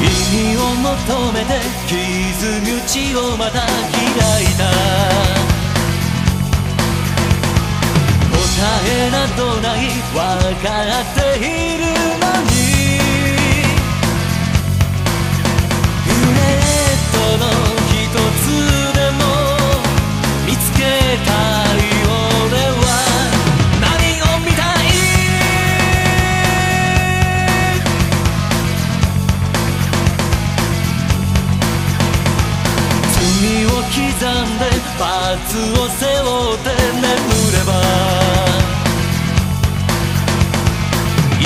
意味を求めて傷口をまた開いた。答えなどない分かっているのに。罰を背負って眠れば偽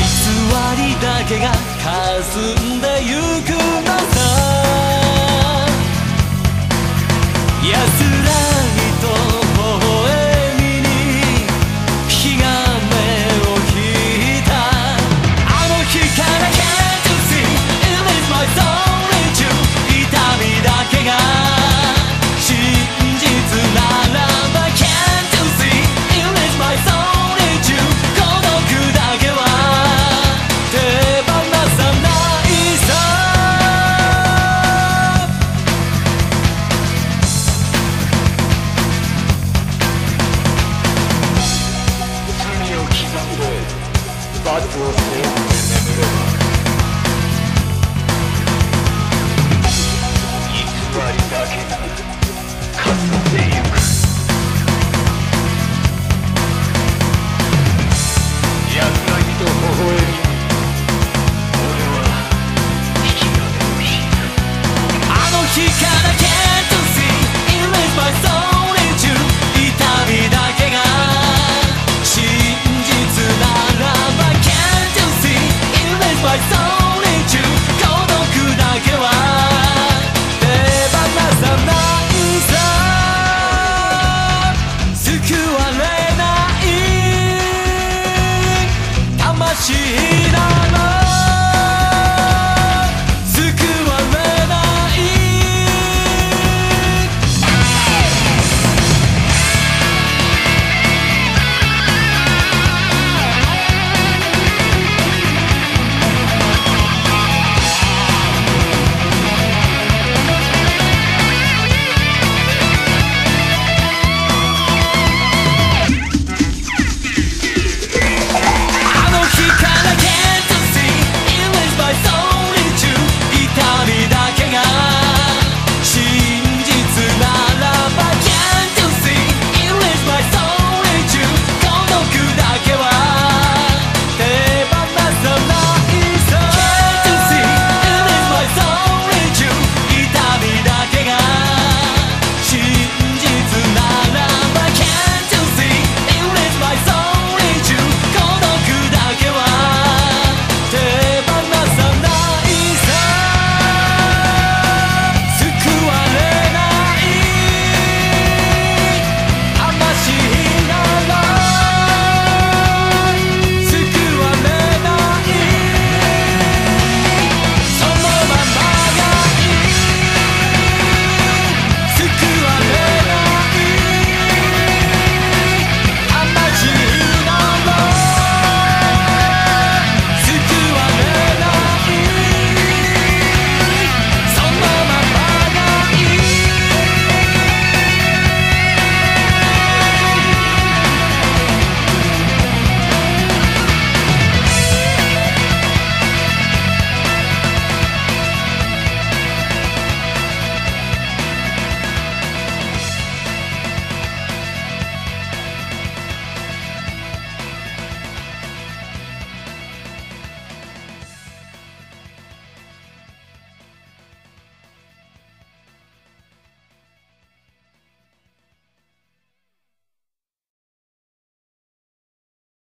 りだけが霞んでゆくのさ。